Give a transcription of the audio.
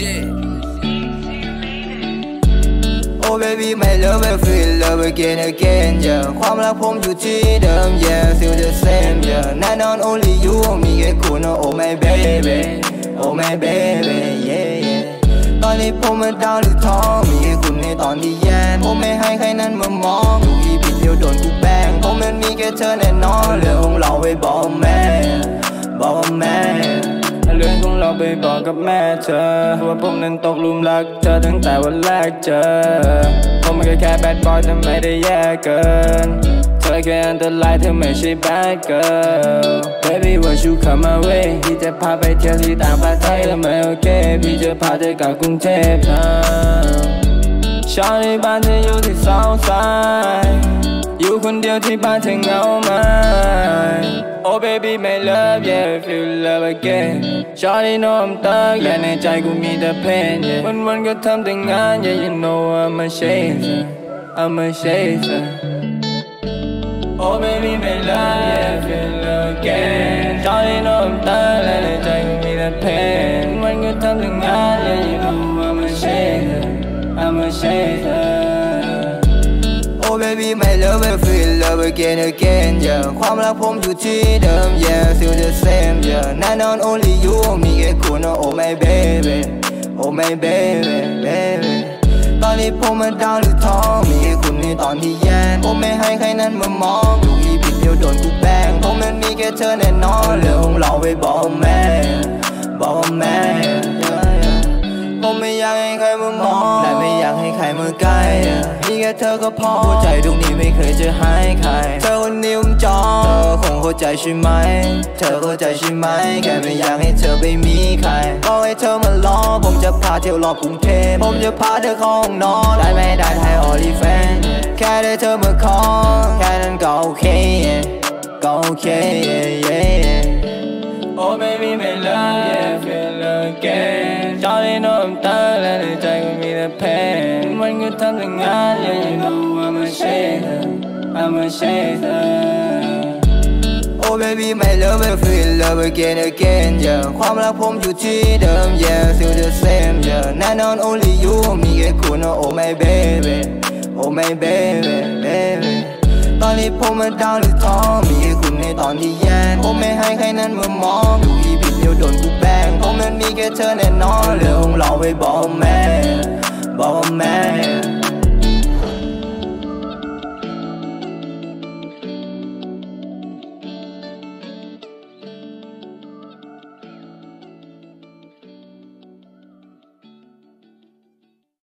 shit. Oh baby my love I feel love again again yeah ความรักผมอยู่ที่เดิม yeah still the same yeah น่นอน only you มีแค่คุณ oh my baby oh my baby yeah yeah ตอนนี้ผมมันดาวหรือท้องมีแค่คุณในตอนที่แย่ผมไม่ให้ใครนั้นมามองทุกที่ผิดเดียวโดนกูแบงผมมันมีแค่เธอแน่นอนเรื่องของราไว้บอกแม่บอกแม่ เรื่องของเราไปบอกกับแม่เธอว่าผมนั้นตกหลุมรักเธอตั้งแต่วันแรกเจอ ผมมันก็แค่แบดบอยแต่ไม่ได้แย่เกิน เธอแค่อันตรายเธอไม่ใช่ bad girl baby won't you come my way พี่จะพาไปเที่ยวที่ต่างประเทศแล้วไม่โอเค พี่จะพาเธอกลับกรุงเทพนะชอบในบ้านเธออยู่ที่เสาสายอยู่คนเดียวที่บ้านเธอเหงาไหม baby my love yeah feel love again Shawty know I'm thug และในใจกูมีแต่ pain yeah วันวันๆก็ทำแต่งาน yeah you know I'm a chaser I'm a chaser Oh baby my love yeah feel love again Shawty know I'm thug และในใจกูมีแต่ pain วันๆก็ทำแต่งาน yeah you know I'm a chaser I'm a chaser Oh baby my love I feel love again again yeah ความรักผมอยู่ที่เดิม yeah still the same yeah แน่นอน only you มีแค่คุณ oh my baby oh my baby baby ตอนนี้ผมมันดาวหรือท้อมีแค่คุณในตอนที่แย่ผมไม่ให้ใครนั้นมามองทุกทีผิดเดียวโดนกูแบงผมมันมีแค่เธอแน่นอนเรื่องของเราไปบอกแม่บอกแม่ผมไม่อยากให้ใครมามอง ม่อยากใกล้มีแค่เธอก็พอหัวใจตรงนี้ไม่เคยจะให้ใคร เธอคนนี้ผมจองเธอคงเข้าใจใช่ไหม เธอเข้าใจใช่ไหม แค่ไม่อยากให้เธอไปมีใครบอกให้เธอมารอผมจะพาเที่ยวรอบกรุงเทพผมจะพาเธอเข้าห้องนอนได้ไม่ได้ไทยออลิแฟนแค่ได้เธอมาคอแค่นั้นก็โอเคก็โอเค Oh baby my love yeah again Shawty know I'm thug และในใจก็มีแต่ pain วันก็ทำแต่งาน yeah you know I'm a chaser I'm a chaser Oh baby my love I feel love again again yeah ความรักผมอยู่ที่เดิม yeah still the same yeah แน่นอน only you มีแค่คุณ oh my baby oh my baby baby ตอนนี้ผมมันดาวหรือท้อมีแค่คุณในตอนที่แย่ผมไม่ให้ใครนั้นมามองทุกทีผิด เดียวโดนกูแบงผมนั้นมีแค่เธอแน่นอนเรื่องของเราไปบอกแม่ บอกแม่